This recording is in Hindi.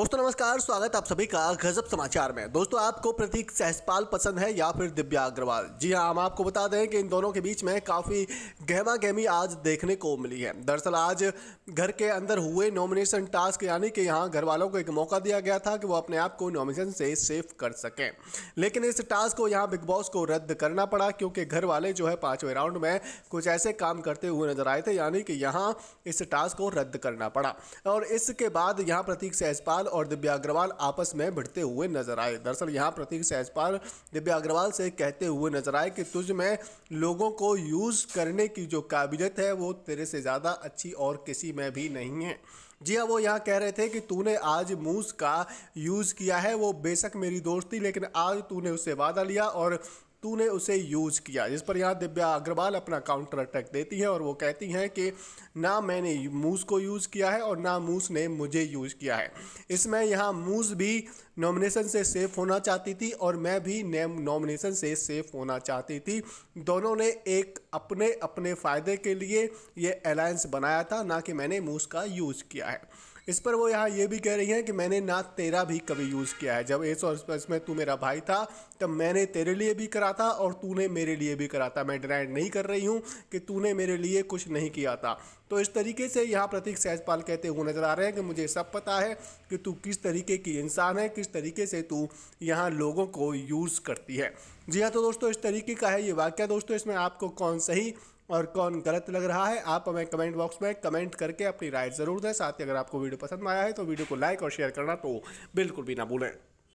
दोस्तों नमस्कार, स्वागत आप सभी का गजब समाचार में। दोस्तों, आपको प्रतीक सहसपाल पसंद है या फिर दिव्या अग्रवाल? जी हाँ हम आपको बता दें कि इन दोनों के बीच में काफ़ी गहमा गहमी आज देखने को मिली है। दरअसल आज घर के अंदर हुए नॉमिनेशन टास्क यानी कि यहाँ घर वालों को एक मौका दिया गया था कि वो अपने आप को नॉमिनेशन से सेफ़ कर सकें। लेकिन इस टास्क को यहाँ बिग बॉस को रद्द करना पड़ा, क्योंकि घर वाले जो है पाँचवें राउंड में कुछ ऐसे काम करते हुए नज़र आए थे, यानी कि यहाँ इस टास्क को रद्द करना पड़ा। और इसके बाद यहाँ प्रतीक सहसपाल और दिव्या अग्रवाल आपस में भिड़ते हुए नज़र आए। दरअसल यहाँ प्रतीक सहजपाल दिव्या अग्रवाल से कहते हुए नज़र आए कि तुझ में लोगों को यूज़ करने की जो काबिलियत है, वो तेरे से ज़्यादा अच्छी और किसी में भी नहीं है। जी हाँ वो यहाँ कह रहे थे कि तूने आज मूस का यूज़ किया है, वो बेशक मेरी दोस्त, लेकिन आज तूने उससे वादा लिया और तूने उसे यूज़ किया, जिस पर यहाँ दिव्या अग्रवाल अपना काउंटर अटैक देती है और वो कहती हैं कि ना मैंने मूस को यूज़ किया है और ना मूस ने मुझे यूज़ किया है। इसमें यहाँ मूस भी नॉमिनेशन से सेफ़ होना चाहती थी और मैं भी नॉमिनेशन से सेफ़ होना चाहती थी। दोनों ने एक अपने अपने फ़ायदे के लिए ये अलायंस बनाया था, ना कि मैंने मूस का यूज़ किया है। इस पर वो यहाँ ये भी कह रही हैं कि मैंने ना तेरा भी कभी यूज़ किया है। जब एस और स्पेस में तू मेरा भाई था, तब मैंने तेरे लिए भी करा था और तूने मेरे लिए भी करा था। मैं डिनाइड नहीं कर रही हूँ कि तूने मेरे लिए कुछ नहीं किया था। तो इस तरीके से यहाँ प्रतीक सहजपाल कहते हुए नज़र आ रहे हैं कि मुझे सब पता है कि तू किस तरीके की इंसान है, किस तरीके से तू यहाँ लोगों को यूज़ करती है। जी हाँ तो दोस्तों, इस तरीके का है ये वाक्य। दोस्तों, इसमें आपको कौन सही और कौन गलत लग रहा है, आप हमें कमेंट बॉक्स में कमेंट करके अपनी राय ज़रूर दें। साथ ही अगर आपको वीडियो पसंद आया है तो वीडियो को लाइक और शेयर करना तो बिल्कुल भी ना भूलें।